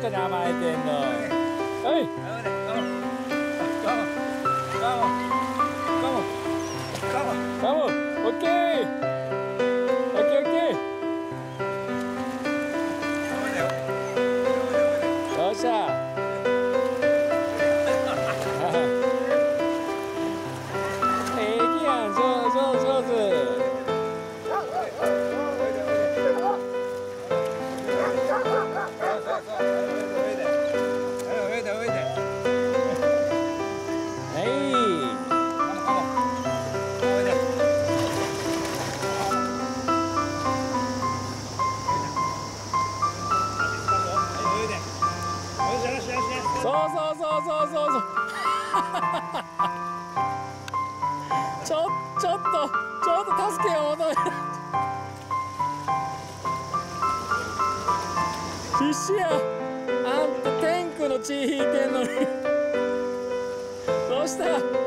ちゃんに甘えてんのはいカモオッそう ちょちょっとちょっと助けを求める。必死やあんた天空の血引いてんのに。どうした？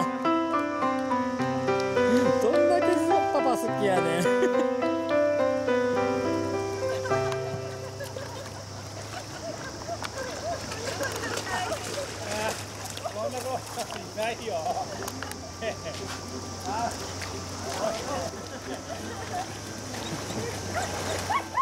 ってるしないかどんだけスッパパ好きやねんこんな子いないよ。あ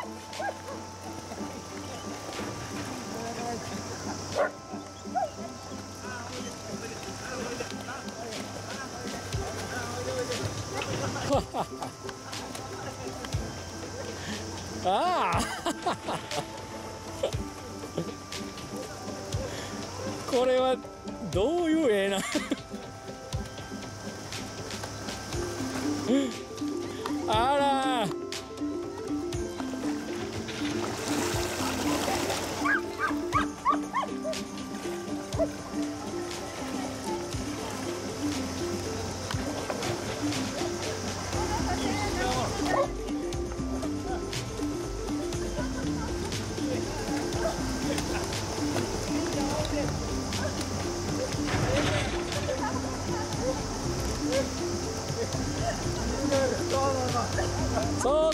ああ。これはどういう絵な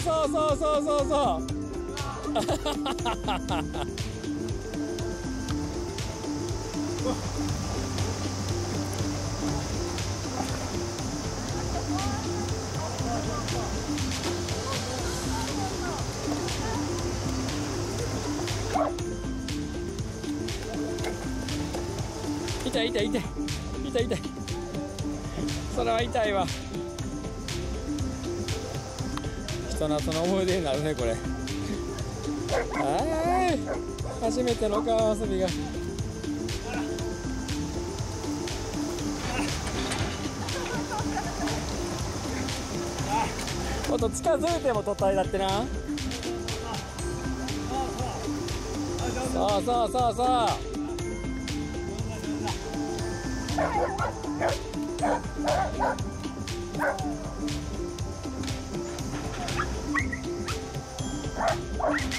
そうそうそうそう。そうそう痛い痛い痛い。痛い痛い。それは痛いわ。人の後の思い出になるねこれ。はい。初めての川遊びが。もっと近づいても途端だってな。そうそうそうそう Ah!